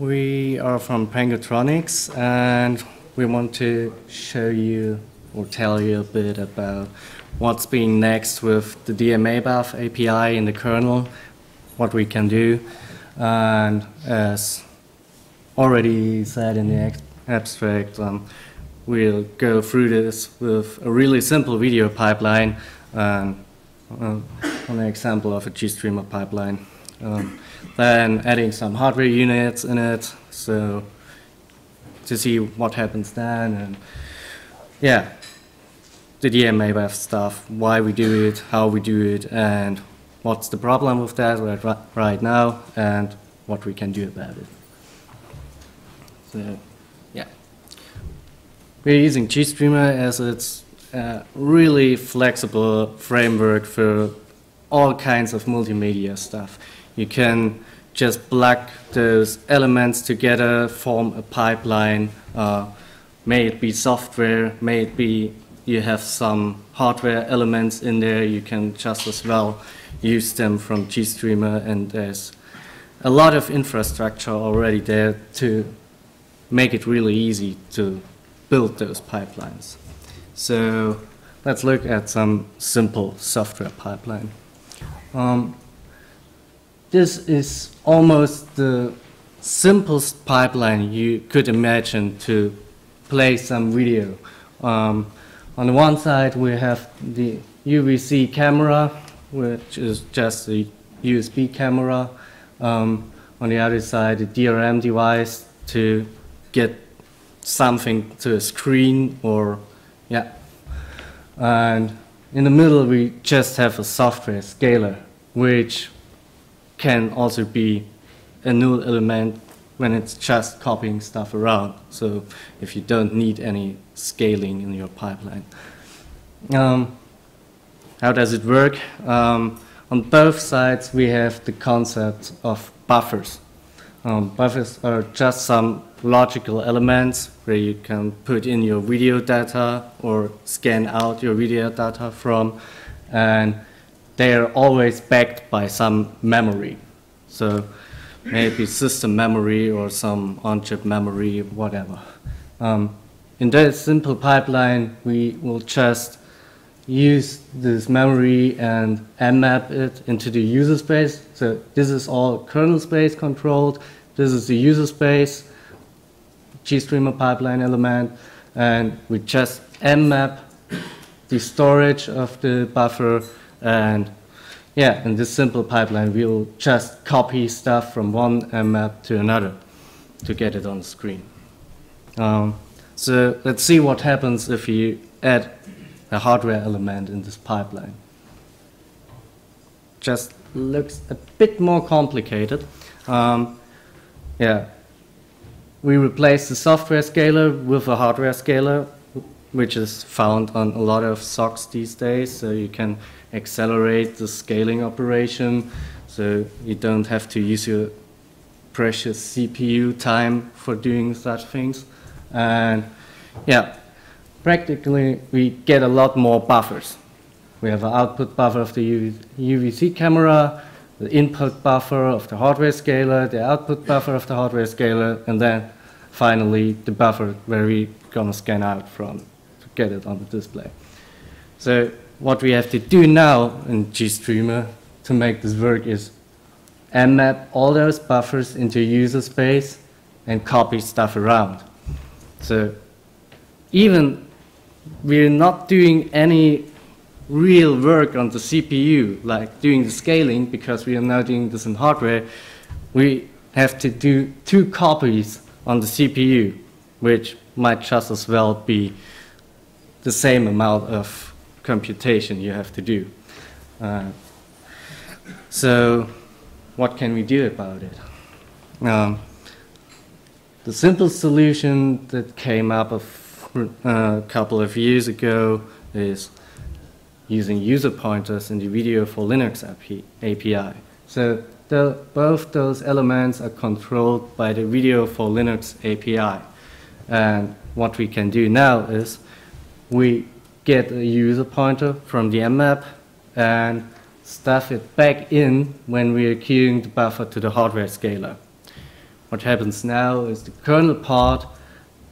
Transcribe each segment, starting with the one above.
We are from Pengutronix and we want to show you or tell you a bit about what's being next with the DMA-BUF API in the kernel, what we can do. And as already said in the abstract, um, we'll go through this with a really simple video pipeline and uh, an example of a GStreamer pipeline. Um, then adding some hardware units in it, so to see what happens then, and yeah, the DMA stuff, why we do it, how we do it, and what's the problem with that right, right now, and what we can do about it. So, yeah. We're using GStreamer as it's a really flexible framework for all kinds of multimedia stuff. You can just plug those elements together, form a pipeline, uh, may it be software, may it be you have some hardware elements in there, you can just as well use them from GStreamer and there's a lot of infrastructure already there to make it really easy to build those pipelines. So let's look at some simple software pipeline. Um, this is almost the simplest pipeline you could imagine to play some video. Um, on the one side, we have the UVC camera, which is just a USB camera. Um, on the other side, the DRM device to get something to a screen or, yeah. And in the middle, we just have a software scaler, which can also be a null element when it's just copying stuff around. So if you don't need any scaling in your pipeline. Um, how does it work? Um, on both sides, we have the concept of buffers. Um, buffers are just some logical elements where you can put in your video data or scan out your video data from, and they are always backed by some memory. So maybe system memory or some on-chip memory, whatever. Um, in that simple pipeline, we will just use this memory and mmap it into the user space. So this is all kernel space controlled. This is the user space, GStreamer pipeline element, and we just mmap the storage of the buffer and yeah, in this simple pipeline, we'll just copy stuff from one mmap to another to get it on the screen. Um, so let's see what happens if you add a hardware element in this pipeline. Just looks a bit more complicated. Um, yeah, we replace the software scaler with a hardware scaler, which is found on a lot of SoCs these days. So you can accelerate the scaling operation so you don't have to use your precious CPU time for doing such things. And yeah, practically we get a lot more buffers. We have an output buffer of the UVC camera, the input buffer of the hardware scaler, the output buffer of the hardware scaler, and then finally the buffer where we're gonna scan out from to get it on the display. So what we have to do now in GStreamer to make this work is mmap all those buffers into user space and copy stuff around. So even we're not doing any real work on the CPU, like doing the scaling, because we are now doing this in hardware, we have to do two copies on the CPU, which might just as well be the same amount of computation you have to do. Uh, so what can we do about it? Um, the simple solution that came up a uh, couple of years ago is using user pointers in the Video for Linux API. So the, both those elements are controlled by the Video for Linux API. And what we can do now is we get a user pointer from the mmap and stuff it back in when we are queuing the buffer to the hardware scaler. what happens now is the kernel part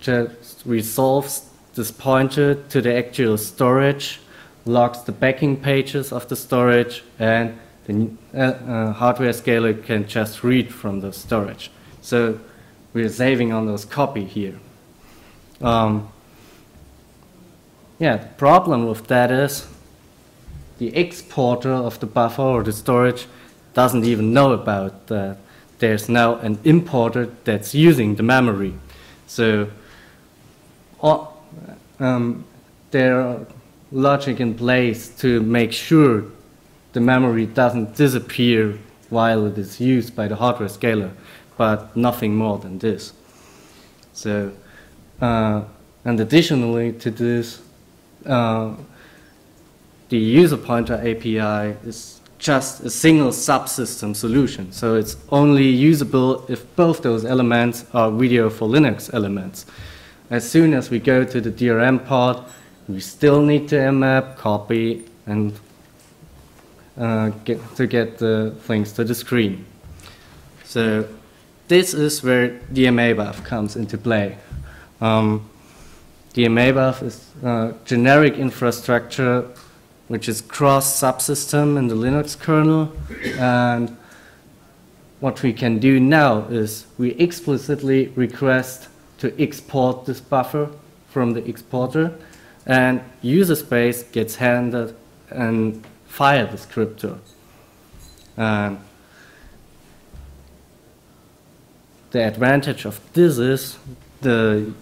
just resolves this pointer to the actual storage, locks the backing pages of the storage, and the uh, uh, hardware scaler can just read from the storage. So we're saving on those copy here. Um, yeah, the problem with that is the exporter of the buffer or the storage doesn't even know about that. There's now an importer that's using the memory. So all, um, there are logic in place to make sure the memory doesn't disappear while it is used by the hardware scaler, but nothing more than this. So, uh, and additionally to this, uh, the user pointer API is just a single subsystem solution. So it's only usable if both those elements are video for Linux elements. As soon as we go to the DRM part, we still need to mmap, copy, and uh, get, to get the things to the screen. So this is where DMA buf comes into play. Um, DMA is uh, generic infrastructure which is cross subsystem in the Linux kernel. And what we can do now is we explicitly request to export this buffer from the exporter and user space gets handed and file descriptor. And the advantage of this is the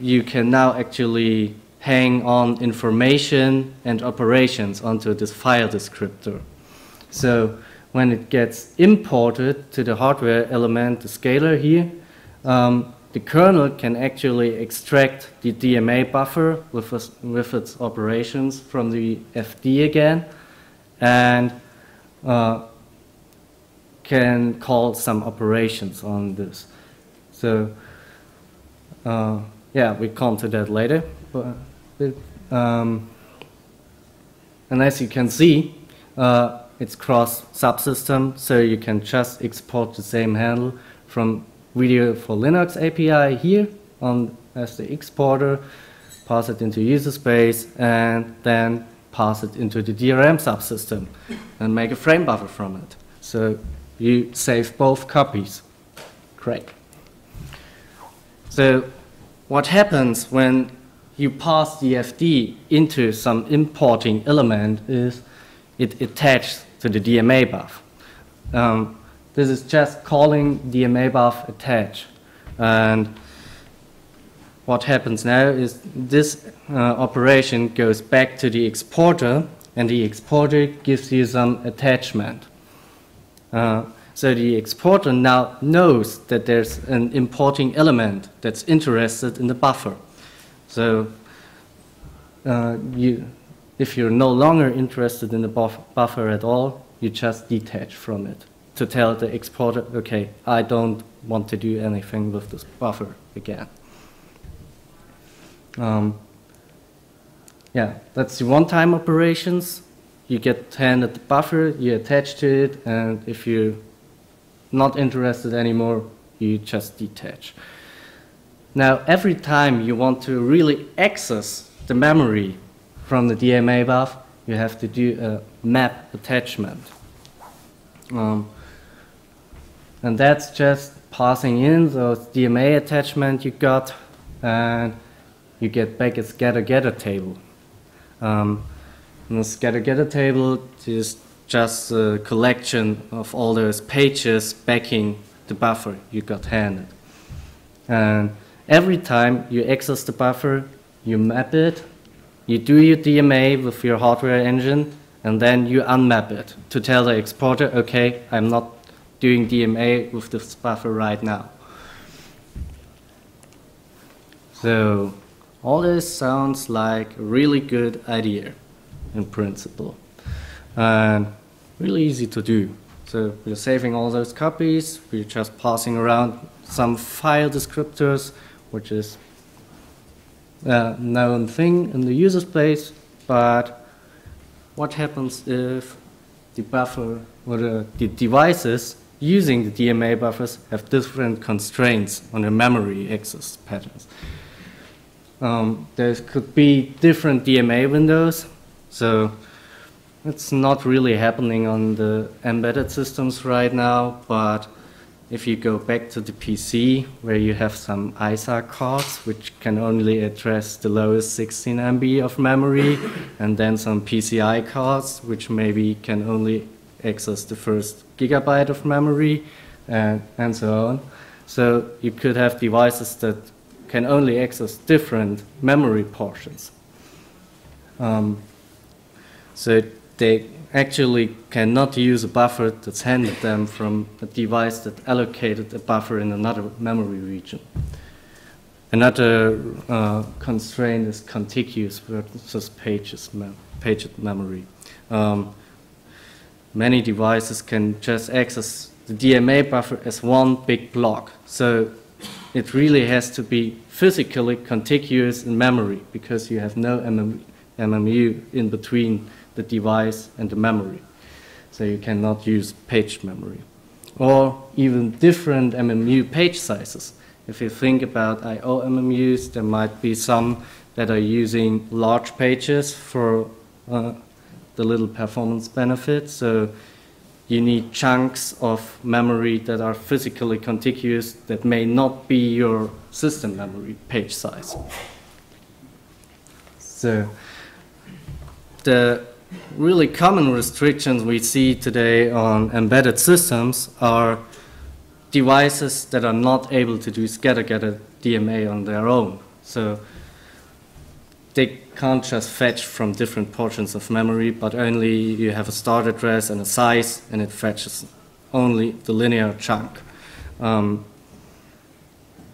you can now actually hang on information and operations onto this file descriptor. So when it gets imported to the hardware element, the scaler here, um, the kernel can actually extract the DMA buffer with, with its operations from the FD again and uh, can call some operations on this. So uh, yeah, we come to that later. But um, and as you can see, uh, it's cross subsystem, so you can just export the same handle from Video for Linux API here on as the exporter, pass it into user space, and then pass it into the DRM subsystem and make a frame buffer from it. So you save both copies. Great. So what happens when you pass the FD into some importing element is it attaches to the DMA buf. Um, this is just calling DMA buf attach. And what happens now is this uh, operation goes back to the exporter and the exporter gives you some attachment. Uh, so the exporter now knows that there's an importing element that's interested in the buffer. So uh, you, if you're no longer interested in the buff buffer at all, you just detach from it to tell the exporter, okay, I don't want to do anything with this buffer again. Um, yeah, that's the one-time operations. You get handed the buffer, you attach to it, and if you're not interested anymore, you just detach. Now, every time you want to really access the memory from the DMA buf, you have to do a map attachment. Um, and that's just passing in those DMA attachment you got, and you get back a scatter gather table. Um, and the scatter gather table is just a collection of all those pages backing the buffer you got handed. And Every time you access the buffer, you map it, you do your DMA with your hardware engine, and then you unmap it to tell the exporter, okay, I'm not doing DMA with this buffer right now. So all this sounds like a really good idea in principle and really easy to do. So we're saving all those copies, we're just passing around some file descriptors, which is a known thing in the user space, but what happens if the buffer or the, the devices using the DMA buffers have different constraints on the memory access patterns. Um, there could be different DMA windows, so it's not really happening on the embedded systems right now, but if you go back to the PC, where you have some ISA cards, which can only address the lowest 16 MB of memory, and then some PCI cards, which maybe can only access the first gigabyte of memory, and, and so on. So you could have devices that can only access different memory portions. Um, so they actually cannot use a buffer that's handed them from a device that allocated a buffer in another memory region. Another uh, constraint is contiguous versus pages mem paged memory. Um, many devices can just access the DMA buffer as one big block. So it really has to be physically contiguous in memory because you have no MMU in between the device and the memory. So you cannot use page memory. Or even different MMU page sizes. If you think about I.O. MMUs, there might be some that are using large pages for uh, the little performance benefit. So you need chunks of memory that are physically contiguous that may not be your system memory page size. So the really common restrictions we see today on embedded systems are devices that are not able to do scatter-gather DMA on their own. So they can't just fetch from different portions of memory, but only you have a start address and a size, and it fetches only the linear chunk. Um,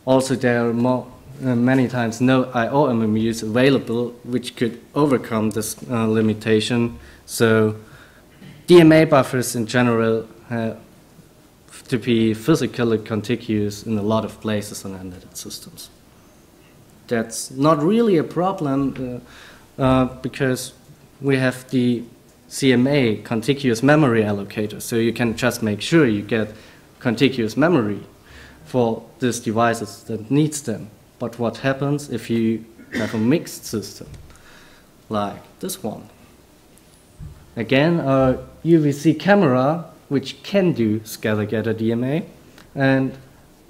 also, there are more, many times no I/O MMUs available, which could overcome this uh, limitation. So DMA buffers in general have to be physically contiguous in a lot of places on embedded systems. That's not really a problem uh, uh because we have the CMA, contiguous memory allocator, so you can just make sure you get contiguous memory for these devices that needs them. But what happens if you have a mixed system, like this one? Again, a UVC camera, which can do scatter-gather DMA, and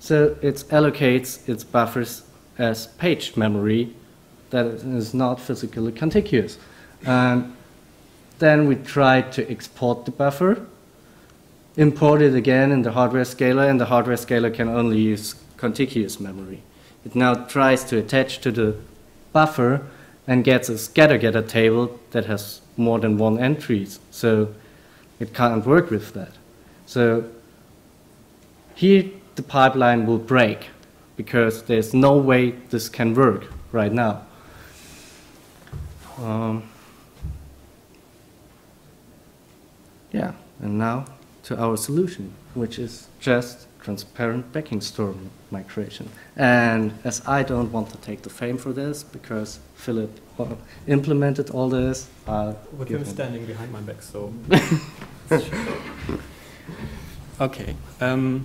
so it allocates its buffers as page memory that is not physically contiguous. And then we try to export the buffer, import it again in the hardware scaler, and the hardware scaler can only use contiguous memory. It now tries to attach to the buffer and gets a scatter-gather table that has more than one entries. So it can't work with that. So here the pipeline will break because there's no way this can work right now. Um, yeah, and now to our solution, which is just transparent backing store migration. And as I don't want to take the fame for this because Philip implemented all this, I'll with him standing behind my back, so. okay. Um,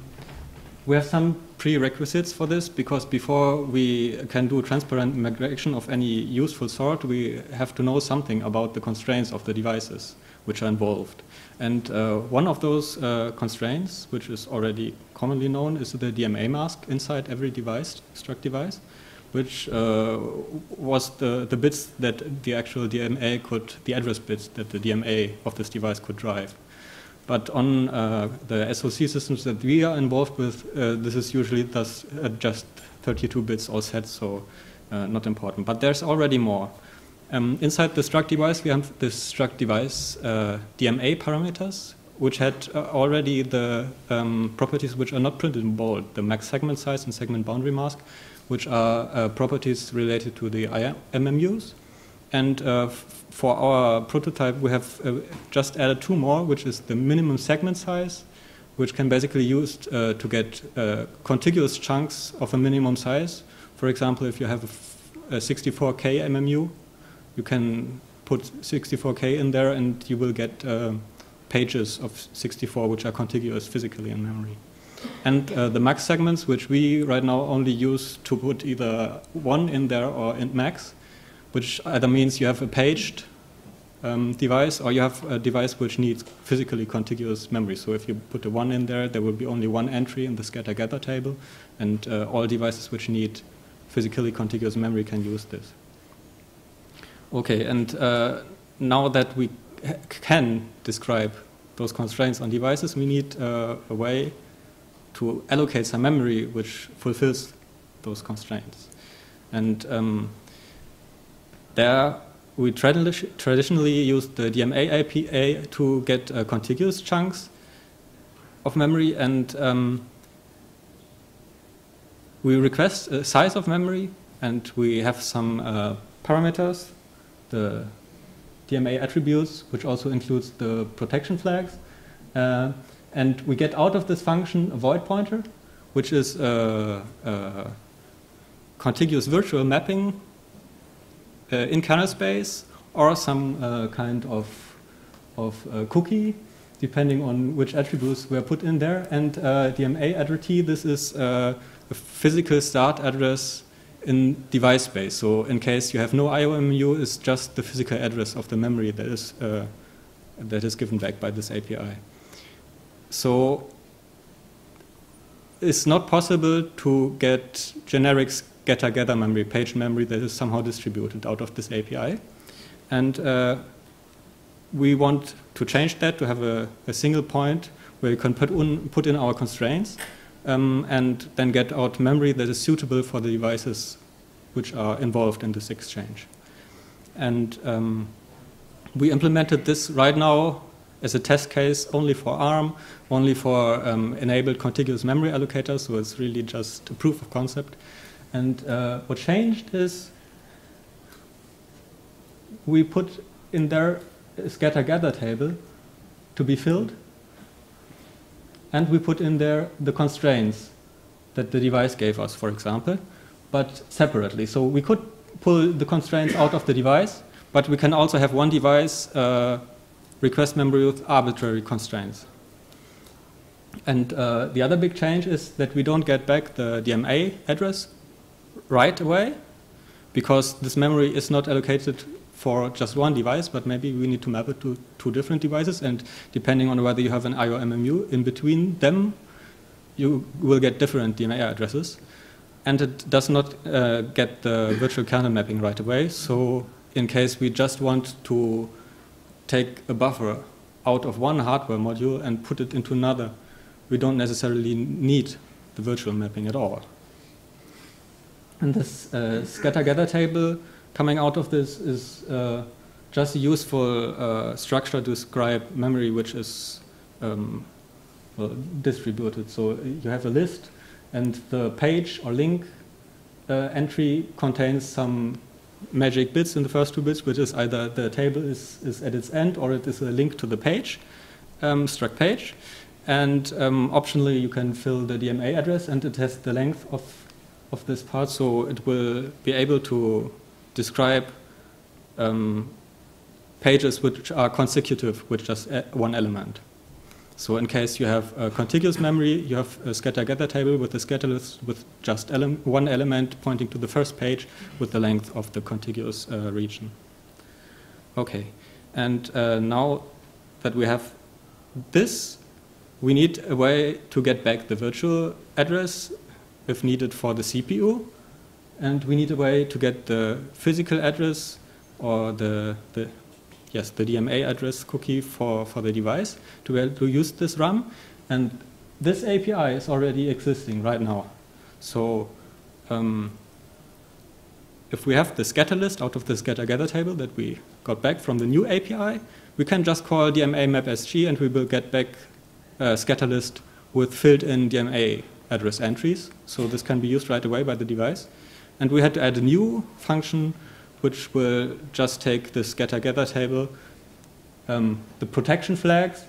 we have some prerequisites for this because before we can do transparent migration of any useful sort, we have to know something about the constraints of the devices which are involved. And uh, one of those uh, constraints, which is already commonly known, is the DMA mask inside every device, struct device, which uh, was the, the bits that the actual DMA could, the address bits that the DMA of this device could drive. But on uh, the SOC systems that we are involved with, uh, this is usually thus uh, just 32 bits all set, so not important. But there's already more. Um, inside the struct device, we have the struct device uh, DMA parameters, which had uh, already the um, properties which are not printed in bold, the max segment size and segment boundary mask, which are uh, properties related to the MMUs. And uh, for our prototype, we have uh, just added two more, which is the minimum segment size, which can basically used uh, to get contiguous chunks of a minimum size. For example, if you have a, a 64K MMU, you can put 64K in there and you will get uh, pages of 64 which are contiguous physically in memory. And uh, the max segments, which we right now only use to put either one in there or int max, which either means you have a paged um, device or you have a device which needs physically contiguous memory. So if you put a one in there, there will be only one entry in the scatter gather table, and uh, all devices which need physically contiguous memory can use this. Okay, and uh, now that we can describe those constraints on devices, we need uh, a way to allocate some memory which fulfills those constraints. And um, there we traditionally use the DMA API to get uh, contiguous chunks of memory, and um, we request a size of memory, and we have some uh, parameters, the DMA attributes, which also includes the protection flags. Uh, and we get out of this function a void pointer, which is a, a contiguous virtual mapping uh, in kernel space or some uh, kind of, of uh, cookie, depending on which attributes were put in there. And uh, DMA address, this is uh, a physical start address in device space. So in case you have no IOMMU, it's just the physical address of the memory that is, uh, that is given back by this API. So it's not possible to get generic getter-gather memory, page memory that is somehow distributed out of this API. And uh, we want to change that to have a, a single point where we can put, un, put in our constraints um, and then get out memory that is suitable for the devices which are involved in this exchange. And um, we implemented this right now as a test case only for ARM, only for um, enabled contiguous memory allocators, so it's really just a proof of concept. And uh, what changed is we put in there a scatter gather table to be filled, and we put in there the constraints that the device gave us, for example, but separately. So we could pull the constraints out of the device, but we can also have one device uh, request memory with arbitrary constraints. And uh, the other big change is that we don't get back the DMA address right away because this memory is not allocated for just one device, but maybe we need to map it to two different devices. And depending on whether you have an IOMMU in between them, you will get different DMA addresses. And it does not uh, get the virtual kernel mapping right away. So in case we just want to take a buffer out of one hardware module and put it into another, we don't necessarily need the virtual mapping at all. And this uh, scatter-gather table coming out of this is uh, just a useful uh, structure to describe memory which is um, well, distributed. So you have a list, and the page or link uh, entry contains some magic bits in the first two bits, which is either the table is, is at its end or it is a link to the page, um, struct page. And um, optionally, you can fill the DMA address, and it has the length of, of this part, so it will be able to describe um, pages which are consecutive with just one element. So in case you have a contiguous memory, you have a scatter-gather table with a scatter list with just ele one element pointing to the first page with the length of the contiguous uh, region. Okay, and uh, now that we have this, we need a way to get back the virtual address if needed for the CPU, and we need a way to get the physical address or the, the yes, the DMA address cookie for, for the device to be able to use this RAM. And this API is already existing right now. So um, if we have the scatter list out of the scatter gather table that we got back from the new API, we can just call DMA map SG and we will get back a scatter list with filled in DMA address entries. So this can be used right away by the device. And we had to add a new function which will just take the scatter gather table. Um, the protection flags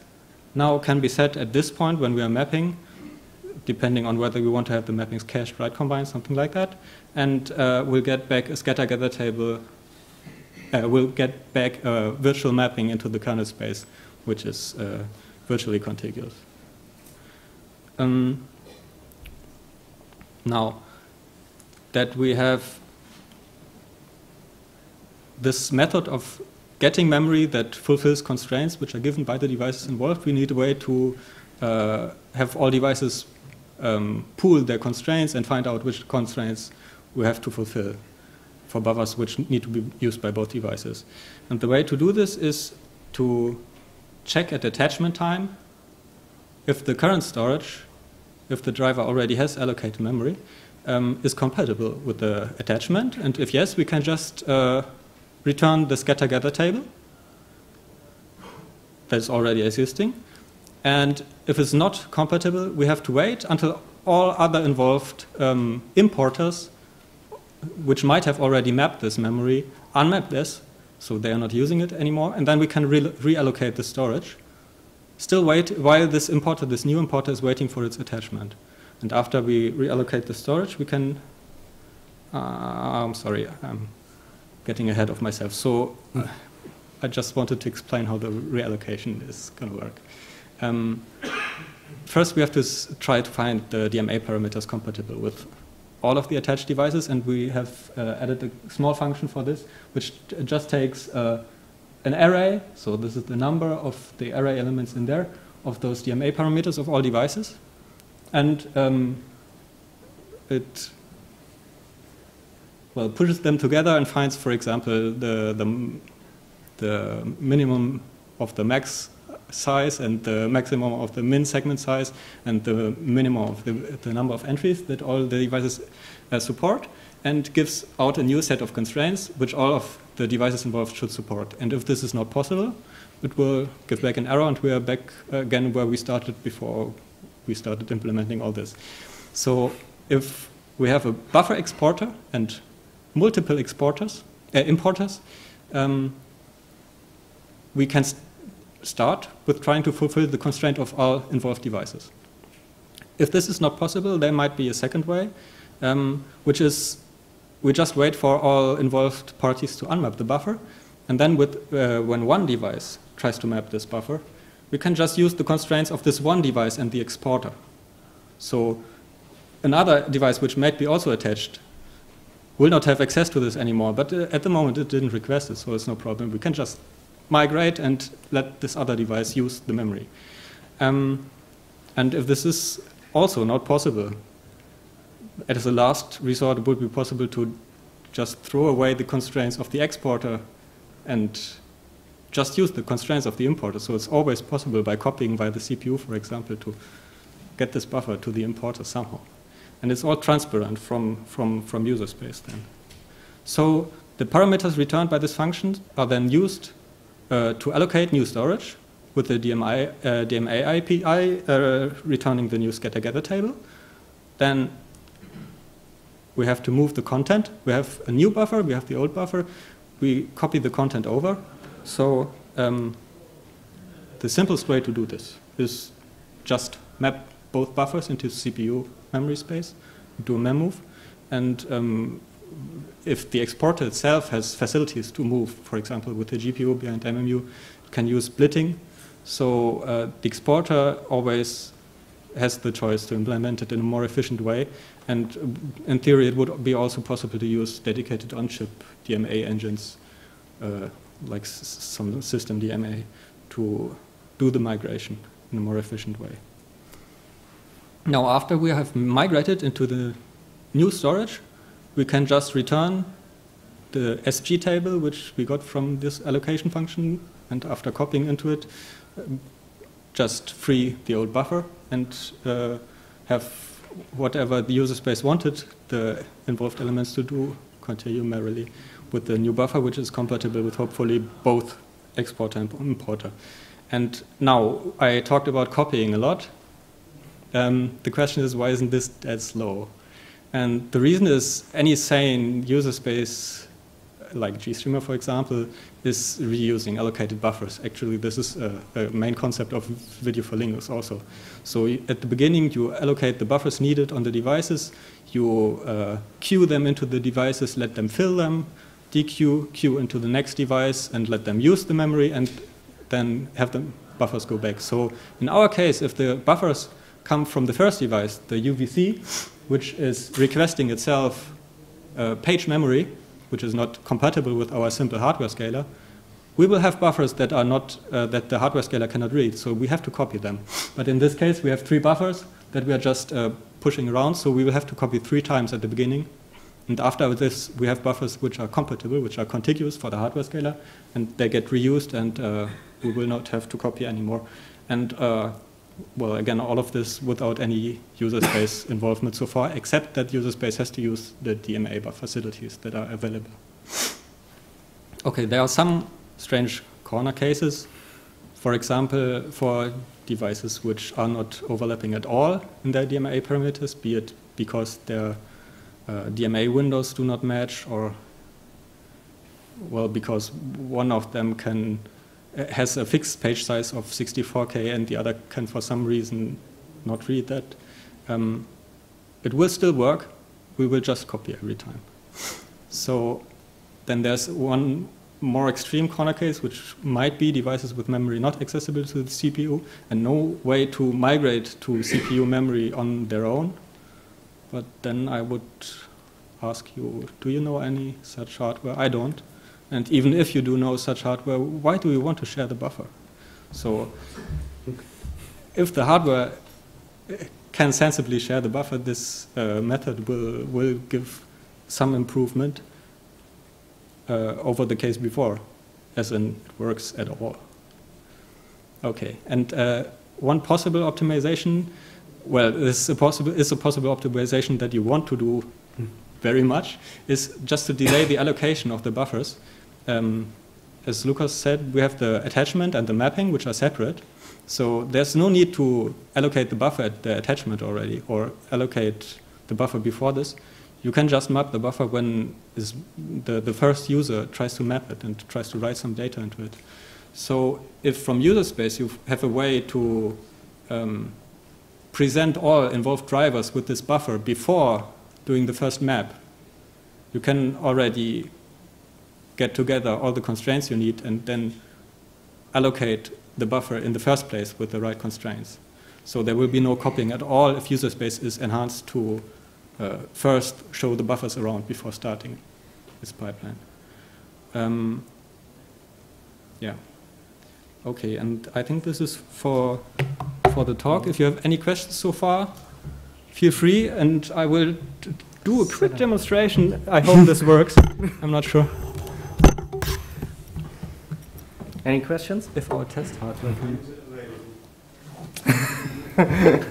now can be set at this point when we are mapping, depending on whether we want to have the mappings cached, write combined, something like that. And uh, we'll get back a scatter gather table, uh, we'll get back a virtual mapping into the kernel space which is uh, virtually contiguous. Um, now that we have this method of getting memory that fulfills constraints which are given by the devices involved, we need a way to uh, have all devices um, pool their constraints and find out which constraints we have to fulfill for buffers which need to be used by both devices. And the way to do this is to check at attachment time if the current storage, if the driver already has allocated memory, um, is compatible with the attachment. And if yes, we can just uh, return the scatter gather table that is already existing. And if it's not compatible, we have to wait until all other involved um, importers, which might have already mapped this memory, unmap this, so they are not using it anymore, and then we can re reallocate the storage. Still wait while this importer, this new importer, is waiting for its attachment. And after we reallocate the storage, we can. Uh, I'm sorry, I'm getting ahead of myself. So uh, I just wanted to explain how the reallocation is going to work. Um, first, we have to try to find the DMA parameters compatible with all of the attached devices, and we have uh, added a small function for this, which just takes uh, an array, so this is the number of the array elements in there, of those DMA parameters of all devices, and um, it well pushes them together and finds, for example, the, the, the minimum of the max size and the maximum of the min segment size and the minimum of the, the number of entries that all the devices uh, support and gives out a new set of constraints which all of the devices involved should support. And if this is not possible, it will give back an error and we are back again where we started before we started implementing all this. So if we have a buffer exporter and multiple exporters, uh, importers, um, we can st start with trying to fulfill the constraint of all involved devices. If this is not possible, there might be a second way, um, which is we just wait for all involved parties to unmap the buffer, and then with, uh, when one device tries to map this buffer, we can just use the constraints of this one device and the exporter. So another device which might be also attached will not have access to this anymore, but uh, at the moment it didn't request it, so it's no problem. We can just migrate and let this other device use the memory. Um, and if this is also not possible, as a last resort, it would be possible to just throw away the constraints of the exporter and just use the constraints of the importer. So it's always possible by copying via the CPU, for example, to get this buffer to the importer somehow. And it's all transparent from, from, from user space then. So the parameters returned by this function are then used uh, to allocate new storage with the DMI, uh, DMA API uh, returning the new scatter gather table. Then we have to move the content. We have a new buffer, we have the old buffer. We copy the content over. So um, the simplest way to do this is just map both buffers into CPU memory space, do a mem move, and um, if the exporter itself has facilities to move, for example, with the GPU behind MMU, can use splitting. So uh, the exporter always has the choice to implement it in a more efficient way. And in theory, it would be also possible to use dedicated on-chip DMA engines, uh, like some system DMA, to do the migration in a more efficient way. Now, after we have migrated into the new storage, we can just return the SG table, which we got from this allocation function, and after copying into it, just free the old buffer and uh, have whatever the user space wanted the involved elements to do continue merrily with the new buffer, which is compatible with hopefully both exporter and importer. And now I talked about copying a lot, um, the question is, why isn't this that slow? And the reason is any sane user space, like GStreamer, for example, is reusing allocated buffers. Actually, this is a, a main concept of Video for Linux also. So at the beginning, you allocate the buffers needed on the devices, you uh, queue them into the devices, let them fill them, dequeue, queue into the next device, and let them use the memory, and then have the buffers go back. So in our case, if the buffers come from the first device, the UVC, which is requesting itself uh, page memory, which is not compatible with our simple hardware scaler, we will have buffers that are not uh, that the hardware scaler cannot read. So we have to copy them. But in this case, we have three buffers that we are just uh, pushing around. So we will have to copy three times at the beginning. And after this, we have buffers which are compatible, which are contiguous for the hardware scaler, and they get reused, and uh, we will not have to copy anymore. And uh, well, again, all of this without any user space involvement so far, except that user space has to use the DMA buffer facilities that are available. Okay, there are some strange corner cases. For example, for devices which are not overlapping at all in their DMA parameters, be it because their uh, DMA windows do not match or well, because one of them can has a fixed page size of 64K and the other can for some reason not read that. Um, it will still work. We will just copy every time. So then there's one more extreme corner case, which might be devices with memory not accessible to the CPU and no way to migrate to CPU memory on their own. But then I would ask you, do you know any such hardware? I don't. And even if you do know such hardware, why do you want to share the buffer? So if the hardware can sensibly share the buffer, this uh, method will, will give some improvement uh, over the case before, as in it works at all. Okay, and uh, one possible optimization, well, this is a possible, is a possible optimization that you want to do very much, is just to delay the allocation of the buffers um, as Lucas said, we have the attachment and the mapping, which are separate. So there's no need to allocate the buffer at the attachment already or allocate the buffer before this. You can just map the buffer when the, the first user tries to map it and tries to write some data into it. So if from user space you have a way to um, present all involved drivers with this buffer before doing the first map, you can already get together all the constraints you need and then allocate the buffer in the first place with the right constraints. So there will be no copying at all if user space is enhanced to uh, first show the buffers around before starting this pipeline. Um, yeah. Okay, and I think this is for, for the talk. If you have any questions so far, feel free, and I will do a quick demonstration. I hope this works. I'm not sure. Any questions? If our test hardware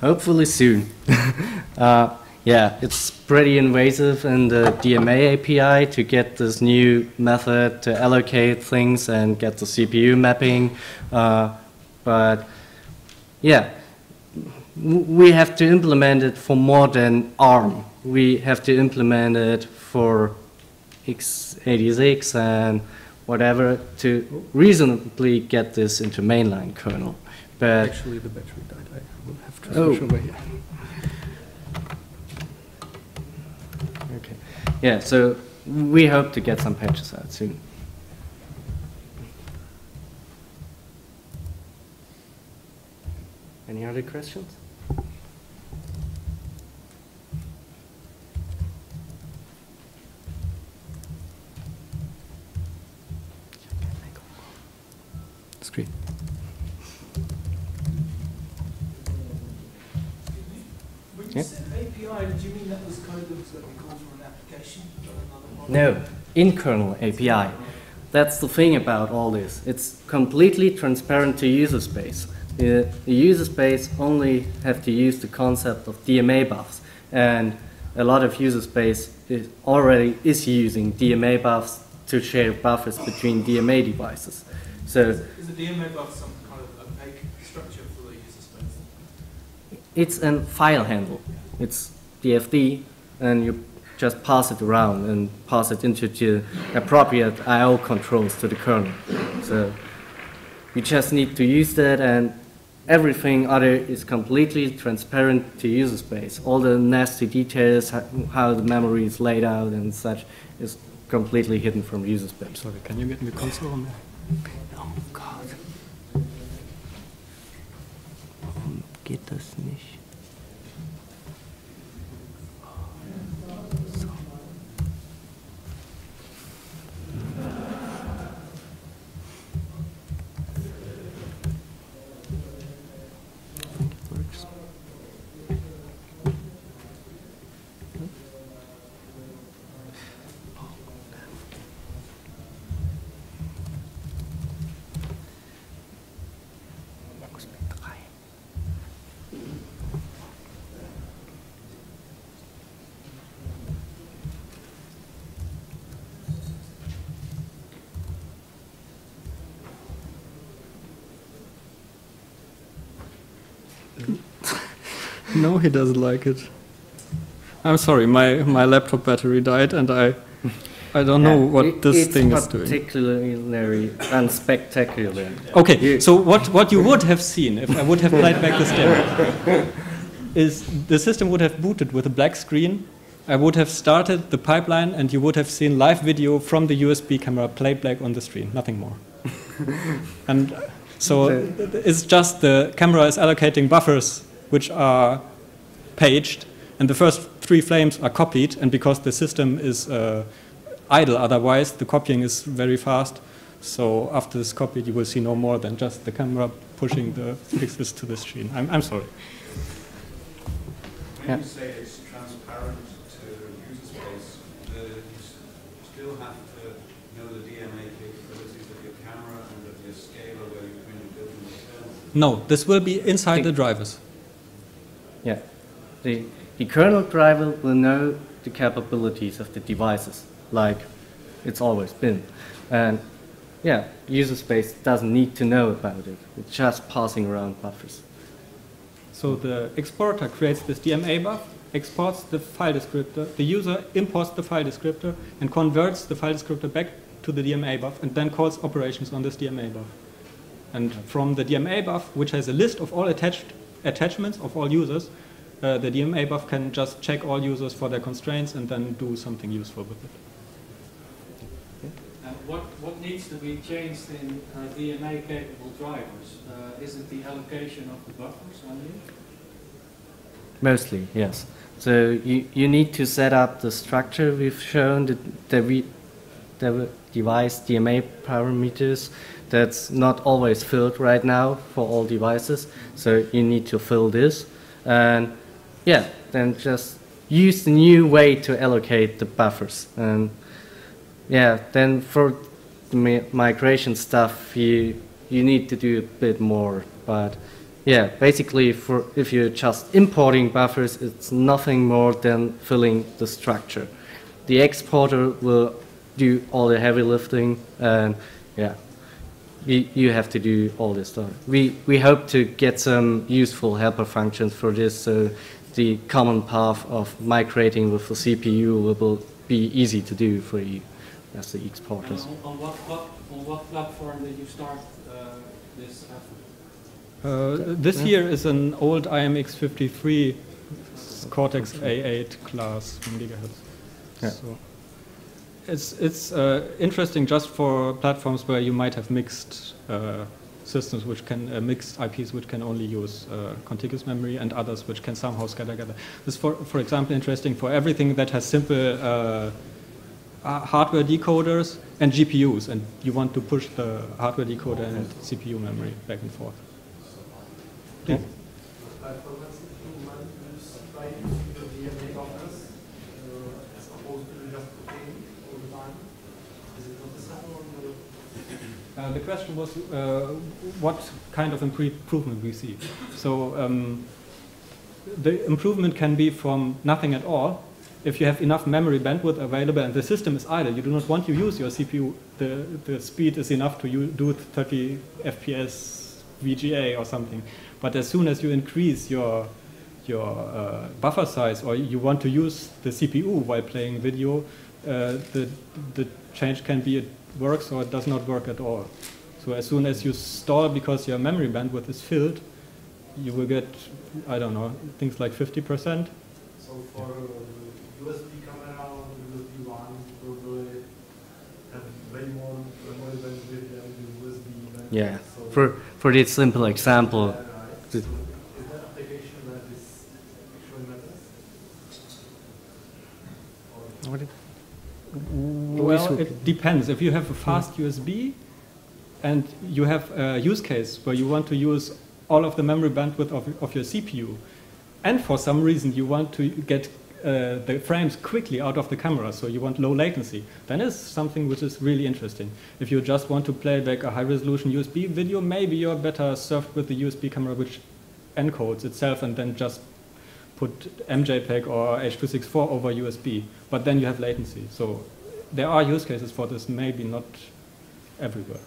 Hopefully soon. uh, yeah, it's pretty invasive in the DMA API to get this new method to allocate things and get the CPU mapping. Uh, but yeah, we have to implement it for more than ARM. We have to implement it for x86 and whatever to reasonably get this into mainline kernel. But actually, the battery died. I will have transmission oh. over here. Okay. Yeah. So we hope to get some patches out soon. Any other questions? When you yeah. said API, did you mean that was code that was going to be called for an application? No, in kernel API. That's the thing about all this. It's completely transparent to user space. The, the user space only have to use the concept of DMA bufs, and a lot of user space is already is using DMA bufs to share buffers between DMA devices. So is the DMA buf some kind of opaque structure for the user space? It's a file handle. It's DFD, and you just pass it around and pass it into the appropriate I/O controls to the kernel. So you just need to use that, and everything other is completely transparent to user space. All the nasty details, how the memory is laid out and such, is completely hidden from user space. Sorry, can you get me the console on Oh Gott. Warum geht das nicht? No, he doesn't like it. I'm sorry, my, my laptop battery died and I I don't know what it- this thing is doing. It's particularly unspectacular. Okay, so what, what you would have seen if I would have played back this demo is the system would have booted with a black screen. I would have started the pipeline and you would have seen live video from the USB camera played back on the screen, nothing more. and so it's just the camera is allocating buffers which are paged and the first three frames are copied and because the system is uh, idle otherwise the copying is very fast so after this copy, you will see no more than just the camera pushing the pixels to the screen i'm, I'm sorry Yeah. You say it's transparent to user space, the, you still have to know the DMA capabilities of your camera and of your scaler where you when you're building the kernel. no this will be inside the drivers Yeah. The, the kernel driver will know the capabilities of the devices, like it's always been. And yeah, user space doesn't need to know about it. It's just passing around buffers. So the exporter creates this DMA buf, exports the file descriptor, the user imports the file descriptor and converts the file descriptor back to the DMA buf and then calls operations on this DMA buf. And from the DMA buf, which has a list of all attached attachments of all users, uh, the DMA buf can just check all users for their constraints and then do something useful with it. And what, what needs to be changed in uh, DMA capable drivers? Uh, Is it the allocation of the buffers only? Mostly, yes. So you, you need to set up the structure we've shown, the, the, we, the device DMA parameters that's not always filled right now for all devices. So you need to fill this. And yeah, then just use the new way to allocate the buffers. And yeah, then for the migration stuff, you, you need to do a bit more. But yeah, basically, for if you're just importing buffers, it's nothing more than filling the structure. The exporter will do all the heavy lifting, and yeah, you, you have to do all this stuff. We we hope to get some useful helper functions for this, so the common path of migrating with the CPU will- will be easy to do for you as the And exporters. on, on, what, plat- on what platform did you start uh, this effort? Uh, this here is an old IMX53 Cortex A8 class one gigahertz. Yeah. So it's it's uh, interesting just for platforms where you might have mixed uh, systems which can uh, mixed IPs which can only use uh, contiguous memory and others which can somehow scatter-gather. This for for example interesting for everything that has simple uh, uh, hardware decoders and GPUs, and you want to push the hardware decoder and CPU memory back and forth. Please. performance improvement is by using the DMA buffers as opposed to just copying all the time? Is it not the same or the Uh, the question was uh, what kind of improvement we see. So um, the improvement can be from nothing at all. If you have enough memory bandwidth available and the system is idle, you do not want to use your CPU. The, the speed is enough to do 30 FPS VGA or something. But as soon as you increase your your uh, buffer size or you want to use the CPU while playing video, uh, the, the change can be it works or it does not work at all. So as soon as you stall because your memory bandwidth is filled, you will get, I don't know, things like 50%. So for uh, USB camera or USB one, probably have way more memory bandwidth than USB. bandwidth. Yeah. So For for this simple example, Yeah, right. the- So is that What it- Well, it depends. If you have a fast USB and you have a use case where you want to use all of the memory bandwidth of, of your CPU, and for some reason you want to get uh, the frames quickly out of the camera, so you want low latency, then it's something which is really interesting. If you just want to play back a high resolution USB video, maybe you're better served with the USB camera which encodes itself and then just put MJPEG or H.264 over USB, but then you have latency. So there are use cases for this, maybe not everywhere.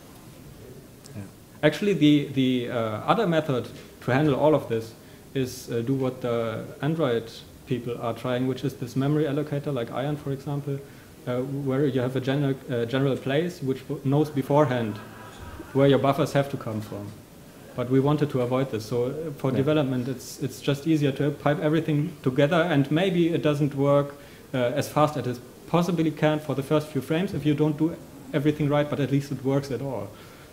Yeah. Actually, the, the uh, other method to handle all of this is uh, do what the Android people are trying, which is this memory allocator, like Ion, for example, uh, where you have a general, uh, general place which knows beforehand where your buffers have to come from. But we wanted to avoid this. So uh, for Yeah. development, it's, it's just easier to pipe everything together, and maybe it doesn't work uh, as fast as it possibly can for the first few frames if you don't do everything right, but at least it works at all.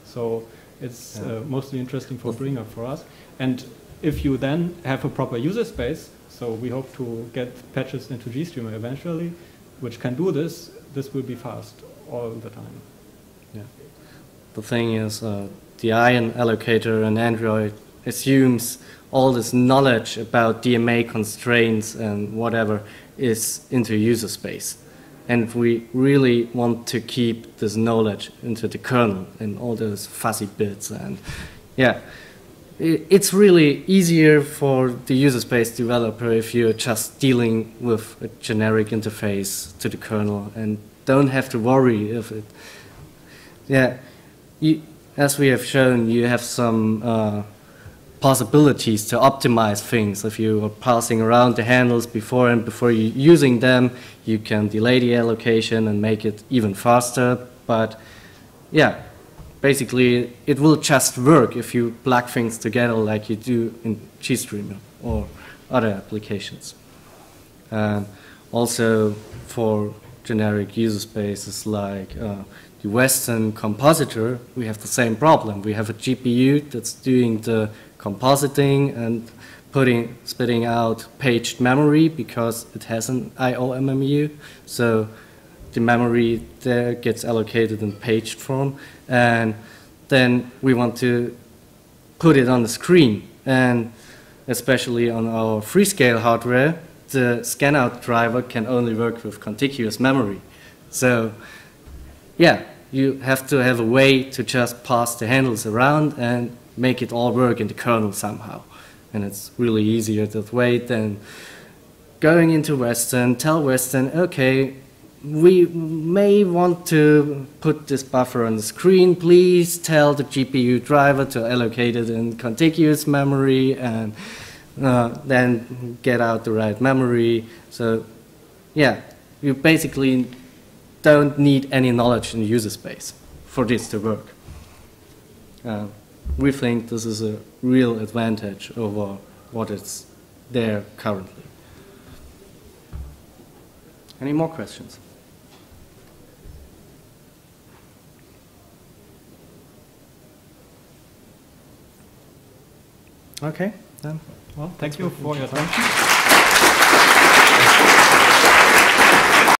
So it's Yeah. uh, mostly interesting for bring-up for us. And if you then have a proper user space, so we hope to get patches into GStreamer eventually, which can do this, this will be fast all the time. Yeah. The thing is, uh, the ion allocator in Android assumes all this knowledge about DMA constraints and whatever is into user space. And we really want to keep this knowledge into the kernel and all those fuzzy bits. And yeah, it's really easier for the user space developer if you're just dealing with a generic interface to the kernel and don't have to worry if it. Yeah, you, as we have shown, you have some uh, possibilities to optimize things. If you are passing around the handles before and before you using them, you can delay the allocation and make it even faster. But yeah, basically, it will just work if you plug things together like you do in GStreamer or other applications. And also for generic user spaces like uh, the Weston compositor, we have the same problem. We have a GPU that's doing the compositing and putting, spitting out paged memory because it has an IOMMU. So the memory there gets allocated in paged form. And then we want to put it on the screen. And especially on our Freescale hardware, the scan-out driver can only work with contiguous memory. So, yeah, you have to have a way to just pass the handles around and make it all work in the kernel somehow. And it's really easier that way than going into Weston, tell Weston, okay, we may want to put this buffer on the screen. Please tell the GPU driver to allocate it in contiguous memory and uh, then get out the right memory. So, yeah, you basically don't need any knowledge in user space for this to work. Uh, we think this is a real advantage over what is there currently. Any more questions? Okay, then. Well, thank you for your attention.